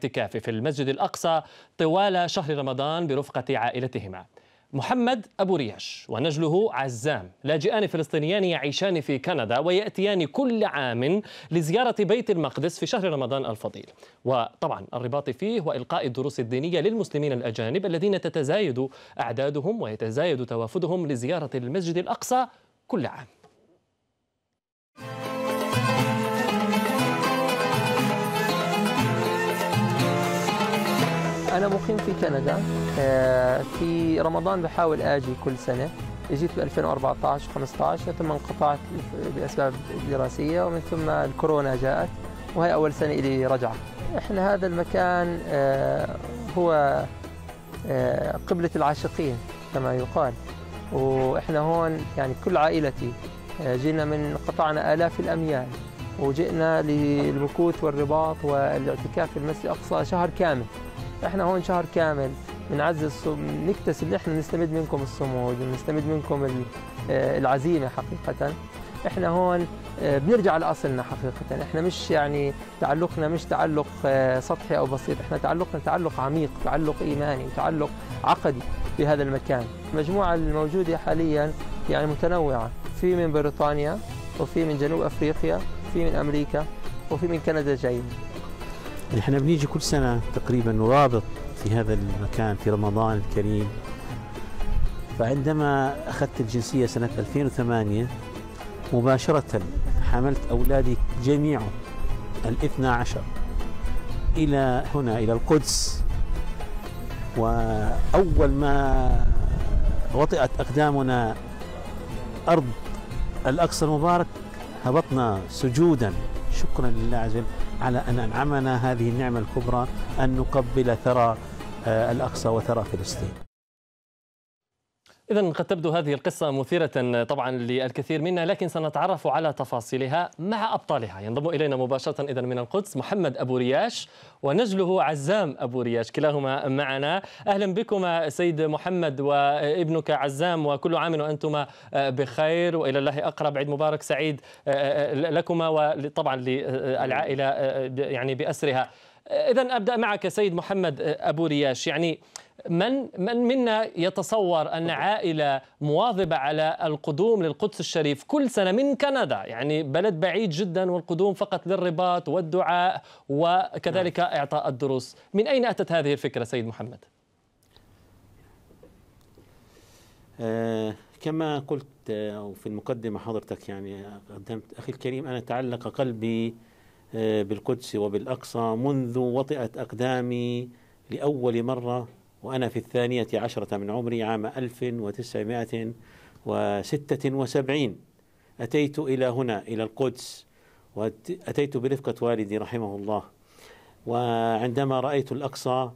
الاعتكاف في المسجد الأقصى طوال شهر رمضان برفقة عائلتهما. محمد أبو رياش ونجله عزام لاجئان فلسطينيان يعيشان في كندا ويأتيان كل عام لزيارة بيت المقدس في شهر رمضان الفضيل. وطبعا الرباط فيه وإلقاء الدروس الدينية للمسلمين الأجانب الذين تتزايد أعدادهم ويتزايد توافدهم لزيارة المسجد الأقصى كل عام. أنا مقيم في كندا. آه، في رمضان بحاول آجي كل سنة. جيت ب 2014 15 ثم انقطعت بأسباب دراسية ومن ثم الكورونا جاءت وهي أول سنة إلي رجعة إحنا هذا المكان آه، هو آه، قبلة العاشقين كما يقال. وإحنا هون يعني كل عائلتي جينا من قطعنا آلاف الأميال وجئنا للمكوث والرباط والإعتكاف في المسجد الأقصى شهر كامل. إحنا هون شهر كامل بنعزز نكتسب نحن نستمد منكم الصمود ونستمد منكم آه، العزيمة حقيقة. إحنا هون آه، بنرجع لأصلنا حقيقة. إحنا مش يعني تعلقنا مش تعلق آه، سطحي أو بسيط. إحنا تعلقنا تعلق عميق تعلق إيماني وتعلق عقدي بهذا المكان. المجموعه الموجودة حاليا يعني متنوعة. في من بريطانيا وفي من جنوب أفريقيا وفي من أمريكا وفي من كندا جايين. إحنا بنيجي كل سنة تقريبا نرابط في هذا المكان في رمضان الكريم. فعندما أخذت الجنسية سنة 2008 مباشرة حملت أولادي جميعهم الاثنى عشر إلى هنا إلى القدس. وأول ما وطئت أقدامنا أرض الأقصى المبارك هبطنا سجودا. شكرا لله عز وجل. على أن أنعمنا هذه النعمة الكبرى أن نقبل ثرى آه، الأقصى وثرى فلسطين. إذا قد تبدو هذه القصة مثيرة طبعا للكثير منا لكن سنتعرف على تفاصيلها مع أبطالها. ينضم إلينا مباشرة إذا من القدس محمد أبو رياش ونجله عزام أبو رياش. كلاهما معنا. أهلا بكما سيد محمد وابنك عزام وكل عام وأنتما بخير وإلى الله أقرب. عيد مبارك سعيد لكما وطبعا للعائلة يعني بأسرها. إذا أبدأ معك سيد محمد أبو رياش. يعني من من منا يتصور أن عائلة مواظبة على القدوم للقدس الشريف كل سنة من كندا؟ يعني بلد بعيد جدا والقدوم فقط للرباط والدعاء وكذلك نعم. إعطاء الدروس. من أين أتت هذه الفكرة سيد محمد؟ آه كما قلت آه في المقدمة حضرتك يعني قدمت أخي الكريم أنا تعلق قلبي بالقدس وبالأقصى منذ وطئت أقدامي لأول مرة وأنا في الثانية عشرة من عمري عام 1976 أتيت إلى هنا إلى القدس وأتيت برفقة والدي رحمه الله. وعندما رأيت الأقصى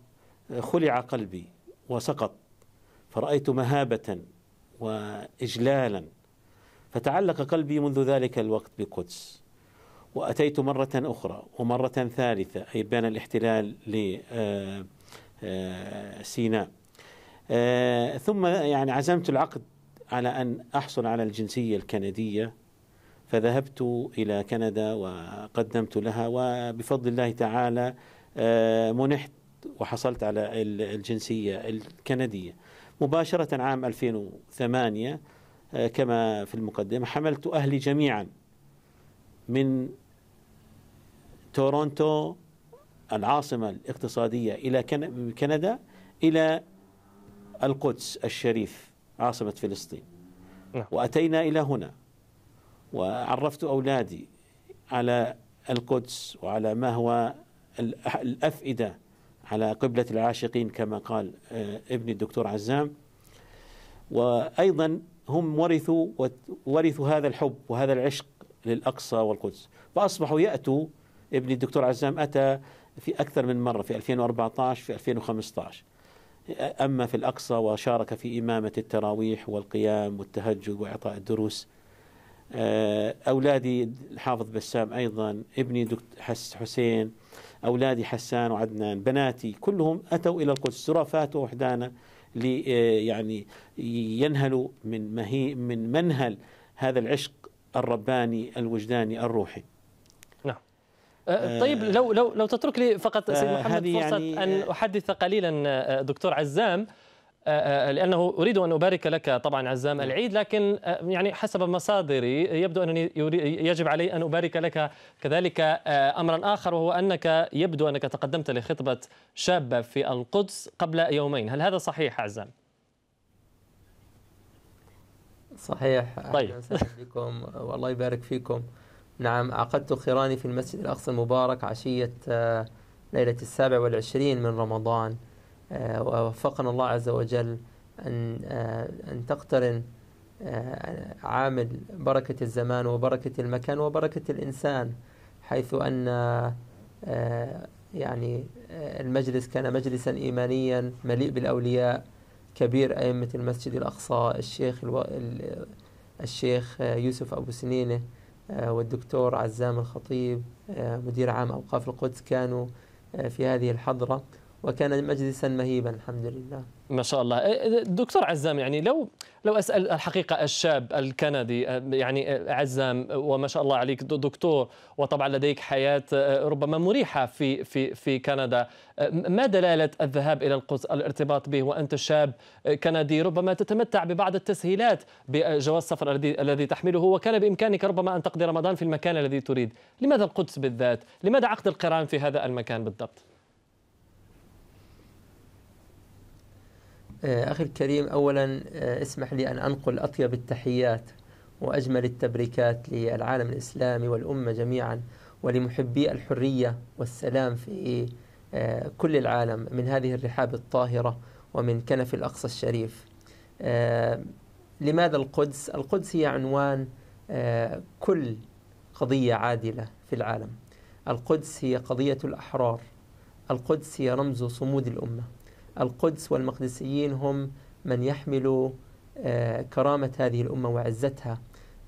خلع قلبي وسقط فرأيت مهابة وإجلالا فتعلق قلبي منذ ذلك الوقت بالقدس وأتيت مرة أخرى ومرة ثالثة أي بين الاحتلال ل آه، آه، آه، ثم يعني عزمت العقد على أن أحصل على الجنسية الكندية فذهبت إلى كندا وقدمت لها وبفضل الله تعالى منحت وحصلت على الجنسية الكندية. مباشرة عام 2008 كما في المقدمة حملت أهلي جميعا. من تورونتو العاصمة الاقتصادية إلى كندا إلى القدس الشريف عاصمة فلسطين. نعم. وأتينا إلى هنا. وعرفت أولادي على القدس وعلى ما هو الأفئدة على قبلة العاشقين كما قال آه، ابني الدكتور عزام. وأيضا هم ورثوا ورثوا هذا الحب وهذا العشق للأقصى والقدس. فأصبحوا يأتوا ابني الدكتور عزام أتى في أكثر من مرة في 2014 في 2015 أما في الأقصى وشارك في إمامة التراويح والقيام والتهجد وإعطاء الدروس. آه، أولادي الحافظ بسام أيضا ابني حس حسين أولادي حسان وعدنان بناتي كلهم أتوا إلى القدس. زرافات وحدانا لي آه، يعني ينهلوا من مهي من منهل هذا العشق الرباني الوجداني الروحي. أه، طيب لو لو لو تترك لي فقط سيد آه، محمد فرصة يعني- أن أحدث قليلا آه، دكتور عزام. آه، آه، لأنه أريد أن أبارك لك طبعا عزام العيد لكن آه، يعني حسب مصادري يبدو أنني يجب علي أن أبارك لك كذلك آه، امرا آخر وهو أنك يبدو أنك تقدمت لخطبة شابة في القدس قبل يومين. هل هذا صحيح عزام؟ صحيح. طيب. بكم. والله يبارك فيكم. نعم عقدت قراني في المسجد الأقصى المبارك عشية آه، ليلة السابع والعشرين من رمضان. آه، ووفقنا الله عز وجل أن آه، أن تقترن عامل بركة الزمان وبركة المكان وبركة الإنسان حيث أن يعني المجلس كان مجلسا إيمانيا مليء بالأولياء. كبير أئمة المسجد الأقصى الشيخ ألو... ال- الشيخ يوسف أبو سنينة آه، والدكتور عزام الخطيب آه، مدير عام أوقاف القدس كانوا آه، في هذه الحضرة. وكان مجلسا مهيبا الحمد لله. ما شاء الله. إيه، دكتور عزام يعني لو لو أسأل الحقيقة الشاب الكندي آه، يعني آه، عزام وما شاء الله عليك دكتور وطبعا لديك حياة آه، ربما مريحة في في في كندا ما دلالة الذهاب إلى القدس الارتباط به؟ وأنت شاب كندي ربما تتمتع ببعض التسهيلات بجواز السفر الذي تحمله وكان بإمكانك ربما أن تقضي رمضان في المكان الذي تريد. لماذا القدس بالذات؟ لماذا عقد القران في هذا المكان بالضبط؟ أخي الكريم أولا آه، اسمح لي أن أنقل أطيب التحيات وأجمل التبريكات للعالم الإسلامي والأمة جميعا ولمحبي الحرية والسلام في آه، كل العالم من هذه الرحاب الطاهرة ومن كنف الأقصى الشريف. آه، لماذا القدس؟ القدس هي عنوان آه، كل قضية عادلة في العالم. القدس هي قضية الأحرار. القدس هي رمز صمود الأمة. القدس والمقدسيين هم من يحملوا آه، كرامة هذه الأمة وعزتها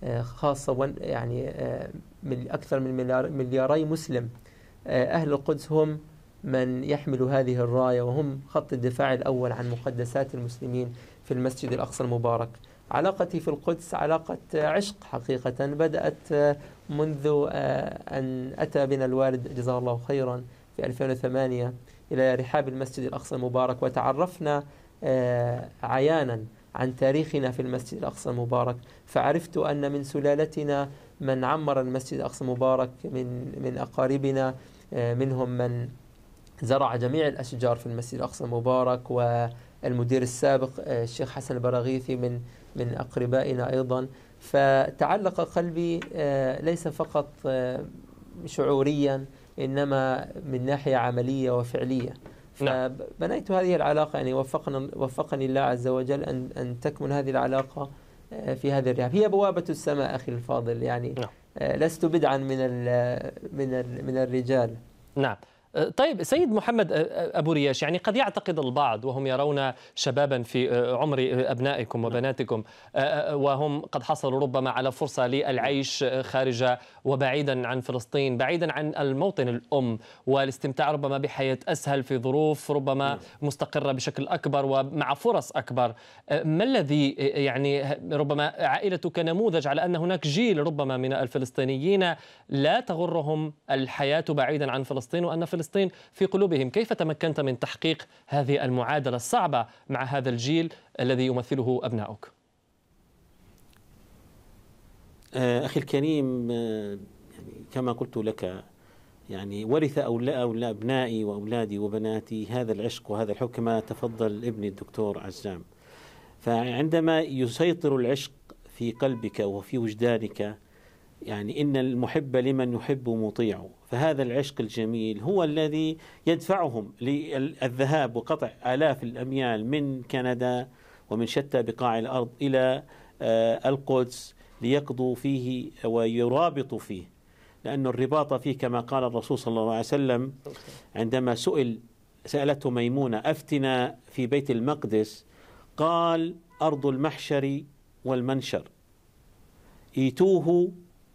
آه، خاصة يعني آه، من أكثر من مليار ملياري مسلم. أهل القدس هم من يحمل هذه الراية وهم خط الدفاع الأول عن مقدسات المسلمين في المسجد الأقصى المبارك. علاقتي في القدس علاقة عشق حقيقة بدأت منذ أن أتى بنا الوالد جزاه الله خيرا في 2008 إلى رحاب المسجد الأقصى المبارك. وتعرفنا آه، عيانا عن تاريخنا في المسجد الأقصى المبارك. فعرفت أن من سلالتنا من عمر المسجد الأقصى المبارك من من أقاربنا آه، منهم من زرع جميع الأشجار في المسجد الأقصى المبارك. والمدير السابق آه، الشيخ حسن البراغيثي من من أقربائنا أيضا. فتعلق قلبي ليس فقط شعوريا إنما من ناحية عملية وفعلية نعم. فبنيت هذه العلاقة يعني وفقنا وفقني الله عز وجل أن أن تكمن هذه العلاقة آه، في هذه الرحاب هي بوابة السماء أخي الفاضل يعني نعم. آه، لست بدعا من ال من ال من الرجال نعم طيب سيد محمد أبو رياش يعني قد يعتقد البعض وهم يرون شبابا في عمر أبنائكم وبناتكم وهم قد حصلوا ربما على فرصة للعيش خارج وبعيدا عن فلسطين بعيدا عن الموطن الأم والاستمتاع ربما بحياة أسهل في ظروف ربما مستقرة بشكل أكبر ومع فرص أكبر. ما الذي يعني ربما عائلتك نموذج على أن هناك جيل ربما من الفلسطينيين لا تغرهم الحياة بعيدا عن فلسطين وأن فلسطين في قلوبهم. كيف تمكنت من تحقيق هذه المعادلة الصعبة مع هذا الجيل الذي يمثله أبناؤك؟ آه، أخي الكريم آه، يعني كما قلت لك يعني ورث أولا أبنائي وأولادي وبناتي هذا العشق وهذا الحب كما تفضل ابني الدكتور عزام. فعندما يسيطر العشق في قلبك وفي وجدانك يعني إن المحب لمن يحب مطيع. فهذا العشق الجميل هو الذي يدفعهم للذهاب وقطع آلاف الأميال من كندا ومن شتى بقاع الأرض إلى آه، القدس ليقضوا فيه ويرابطوا فيه. لأن الرباط فيه كما قال الرسول صلى الله عليه وسلم عندما سئل سألته ميمونة أفتنا في بيت المقدس؟ قال أرض المحشر والمنشر. إيتوه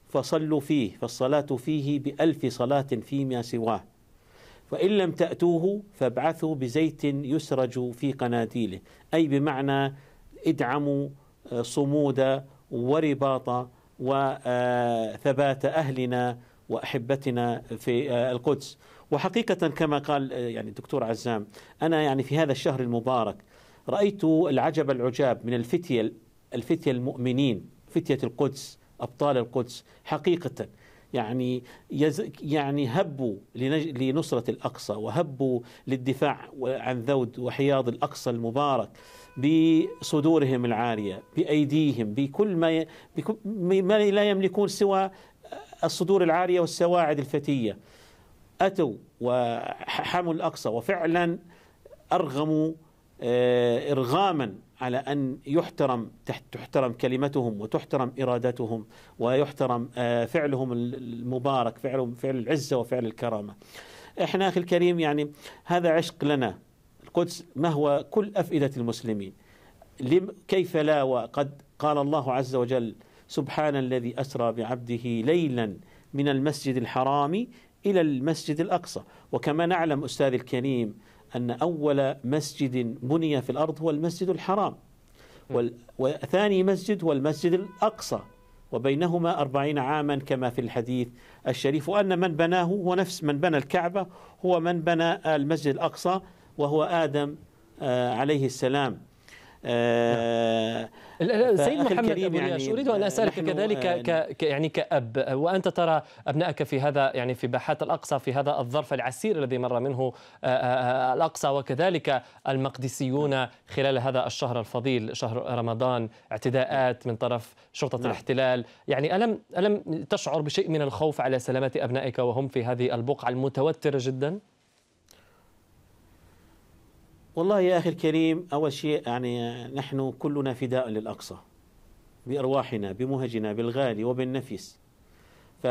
فصلوا فيه فالصلاة فيه بألف صلاة فيما سواه. وإن لم تأتوه فابعثوا بزيت يسرج في قناديله. أي بمعنى ادعموا آه، صمود ورباط وثبات أهلنا وأحبتنا في القدس. وحقيقة كما قال يعني الدكتور عزام أنا يعني في هذا الشهر المبارك رأيت العجب العجاب من الفتية الفتية المؤمنين فتية القدس أبطال القدس حقيقة. يعني يز يعني هبوا لنصرة الأقصى وهبوا للدفاع عن ذود وحياض الأقصى المبارك بصدورهم العارية بأيديهم بكل ما بكل ما لا يملكون سوى الصدور العارية والسواعد الفتية. أتوا وحموا الأقصى وفعلا أرغموا آه، إرغاما على أن يحترم تحترم كلمتهم وتحترم إرادتهم ويحترم آه، فعلهم المبارك فعلهم فعل العزة وفعل الكرامة. إحنا أخي الكريم يعني هذا عشق لنا. القدس ما هو كل أفئدة المسلمين. كيف لا وقد قال الله عز وجل سبحان الذي أسرى بعبده ليلا من المسجد الحرام إلى المسجد الأقصى. وكما نعلم أستاذ الكريم أن أول مسجد بني في الأرض هو المسجد الحرام. وثاني مسجد هو المسجد الأقصى. وبينهما أربعين عاما كما في الحديث الشريف وأن من بناه هو نفس من بنى الكعبة هو من بنى المسجد الأقصى وهو آدم آه، عليه السلام. آه سيد محمد أبو يعني أريد أن أسألك كذلك آه، ك يعني كأب وأنت ترى أبنائك في هذا يعني في باحات الأقصى في هذا الظرف العسير الذي مر منه آه، آه، الأقصى وكذلك المقدسيون خلال هذا الشهر الفضيل شهر رمضان اعتداءات من طرف شرطة نعم. الاحتلال يعني ألم ألم تشعر بشيء من الخوف على سلامة أبنائك وهم في هذه البقعة المتوترة جدا؟ والله يا أخي الكريم أول شيء يعني نحن كلنا فداء للأقصى بأرواحنا بمهجنا بالغالي وبالنفس ف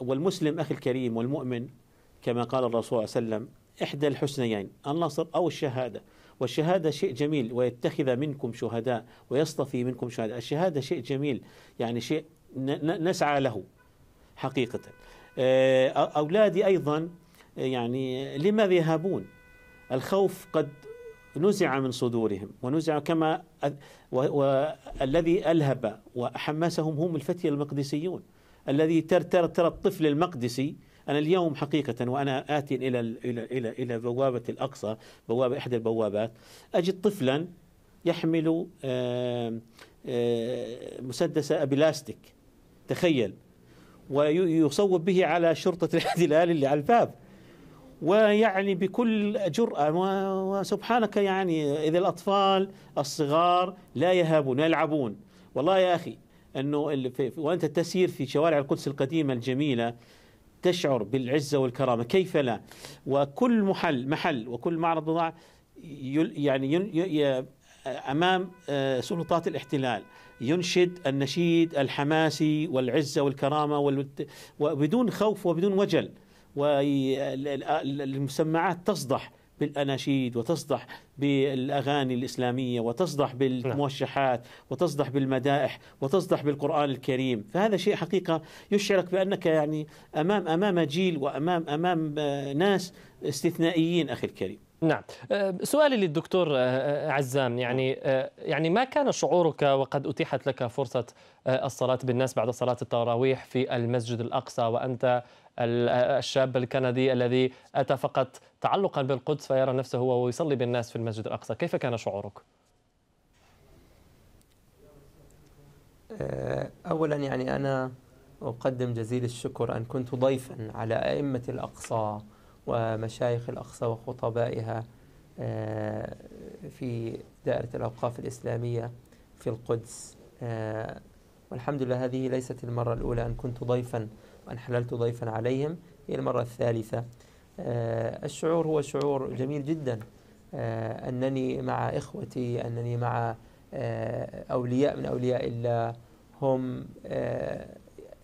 والمسلم أخي الكريم والمؤمن كما قال الرسول صلى الله عليه وسلم إحدى الحسنيين النصر أو الشهادة. والشهادة شيء جميل ويتخذ منكم شهداء ويصطفي منكم شهداء. الشهادة شيء جميل يعني شيء نسعى له حقيقة. آه، أولادي أيضا يعني لماذا يهابون؟ الخوف قد نزع من صدورهم ونزع كما والذي ألهب وحمسهم هم الفتية المقدسيون. الذي ترى ترى ترى الطفل المقدسي أنا اليوم حقيقة وأنا آتي إلى إلى إلى إلى بوابة الأقصى بوابة إحدى البوابات أجد طفلا يحمل مسدس بلاستيك تخيل ويصوب به على شرطة الاحتلال اللي على الباب. ويعني بكل جرأة وسبحانك يعني إذا الأطفال الصغار لا يهابون يلعبون. والله يا أخي أنه وأنت تسير في شوارع القدس القديمة الجميلة تشعر بالعزة والكرامة. كيف لا؟ وكل محل محل وكل معرض بضاعة يعني أمام آه، سلطات الاحتلال. ينشد النشيد الحماسي والعزة والكرامة وبدون خوف وبدون وجل. والمسمعات تصدح بالأناشيد وتصدح بالأغاني الإسلامية وتصدح بالموشحات وتصدح بالمدائح وتصدح بالقرآن الكريم. فهذا شيء حقيقة يشعرك بأنك يعني أمام أمام جيل وأمام أمام ناس استثنائيين أخي الكريم. نعم. أه، سؤالي للدكتور أه، أه، عزام. يعني يعني ما كان شعورك وقد أتيحت لك فرصة الصلاة بالناس بعد صلاة التراويح في المسجد الأقصى وأنت الشاب الكندي الذي أتى فقط تعلقا بالقدس فيرى نفسه هو ويصلي بالناس في المسجد الأقصى. كيف كان شعورك؟ اولا يعني أنا أقدم جزيل الشكر أن كنت ضيفا على أئمة الأقصى ومشايخ الأقصى وخطبائها آه، في دائرة الأوقاف الإسلامية في القدس. آه، والحمد لله هذه ليست المرة الأولى أن كنت ضيفا وأن حللت ضيفا عليهم. هي المرة الثالثة. آه، الشعور هو شعور جميل جدا. أنني مع إخوتي أنني مع أولياء من أولياء الله هم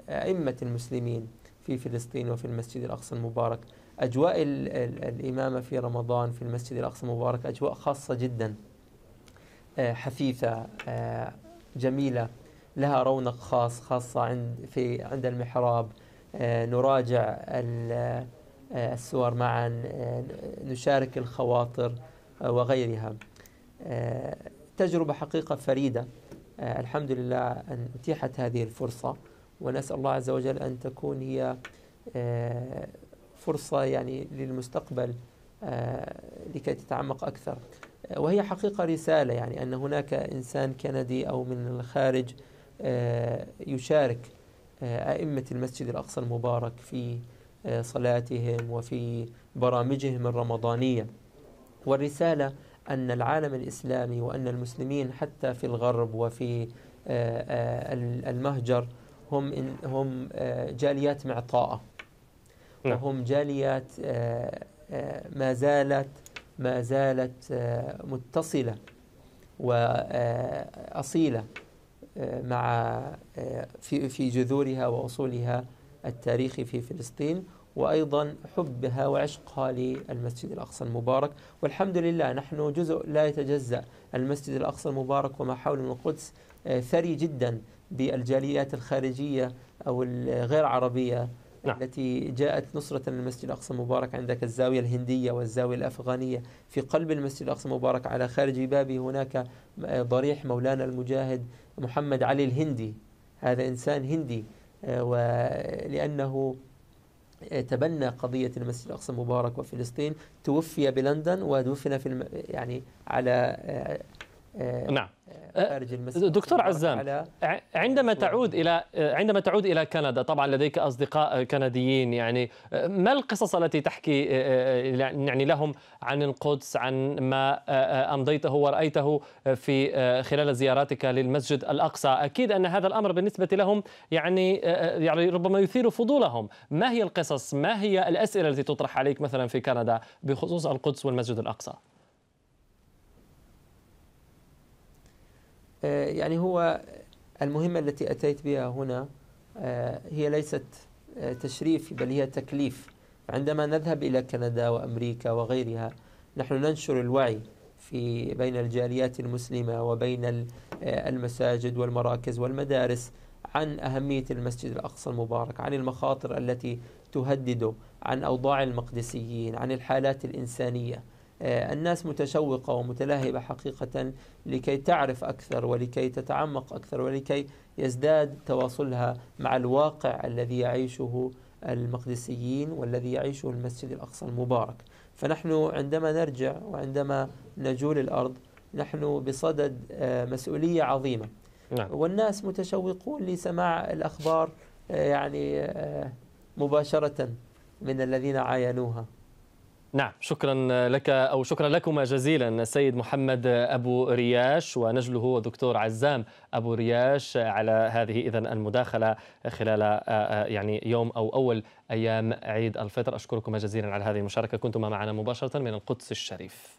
أئمة المسلمين في فلسطين وفي المسجد الأقصى المبارك. أجواء الإمامة في رمضان في المسجد الأقصى المبارك أجواء خاصة جدا. آه، حثيثة آه، جميلة لها رونق خاص خاصة عند في عند المحراب. آه، نراجع السور معا نشارك الخواطر وغيرها. تجربة حقيقة فريدة. الحمد لله أن أتيحت هذه الفرصة ونسأل الله عز وجل أن تكون هي فرصة يعني للمستقبل لكي تتعمق أكثر. وهي حقيقة رسالة يعني أن هناك إنسان كندي أو من الخارج يشارك أئمة المسجد الأقصى المبارك في صلاتهم وفي برامجهم الرمضانية. والرسالة أن العالم الإسلامي وأن المسلمين حتى في الغرب وفي المهجر هم هم جاليات معطاءة نعم. وهم جاليات ما زالت ما زالت متصلة وأصيلة مع في في جذورها وأصولها التاريخي في فلسطين وأيضا حبها وعشقها للمسجد الأقصى المبارك. والحمد لله نحن جزء لا يتجزأ. المسجد الأقصى المبارك وما حول من القدس ثري جدا بالجاليات الخارجية أو الغير عربية نعم. التي جاءت نصرة للمسجد الأقصى المبارك عندك الزاوية الهندية والزاوية الأفغانية. في قلب المسجد الأقصى المبارك على خارج بابه هناك ضريح مولانا المجاهد محمد علي الهندي. هذا إنسان هندي آه، ولأنه تبنى قضية المسجد الأقصى المبارك وفلسطين توفي بلندن ودفن في الم... يعني على آه، آه، نعم. خارج المسجد دكتور عزام عندما تعود إلى عندما تعود إلى كندا طبعا لديك أصدقاء كنديين يعني ما القصص التي تحكي يعني لهم عن القدس عن ما أمضيته ورأيته في خلال زياراتك للمسجد الأقصى؟ أكيد أن هذا الأمر بالنسبة لهم يعني يعني ربما يثير فضولهم. ما هي القصص؟ ما هي الأسئلة التي تطرح عليك مثلا في كندا بخصوص القدس والمسجد الأقصى؟ يعني هو المهمة التي أتيت بها هنا آه، هي ليست آه، تشريف بل هي تكليف. عندما نذهب إلى كندا وأمريكا وغيرها نحن ننشر الوعي في بين الجاليات المسلمة وبين المساجد والمراكز والمدارس عن أهمية المسجد الأقصى المبارك عن المخاطر التي تهدده عن أوضاع المقدسيين عن الحالات الإنسانية. آه، الناس متشوقة ومتلهبة حقيقة لكي تعرف أكثر ولكي تتعمق أكثر ولكي يزداد تواصلها مع الواقع الذي يعيشه المقدسيين والذي يعيشه المسجد الأقصى المبارك. فنحن عندما نرجع وعندما نجول الأرض نحن بصدد آه، مسؤولية عظيمة. نعم. والناس متشوقون لسماع الأخبار آه، يعني مباشرة من الذين عاينوها. نعم شكرا لك أو شكرا لكما جزيلا السيد محمد أبو رياش ونجله ودكتور عزام أبو رياش على هذه اذا المداخلة خلال آه، آه، يعني يوم أو أول أيام عيد الفطر. اشكركم جزيلا على هذه المشاركة. كنتم معنا مباشرة من القدس الشريف.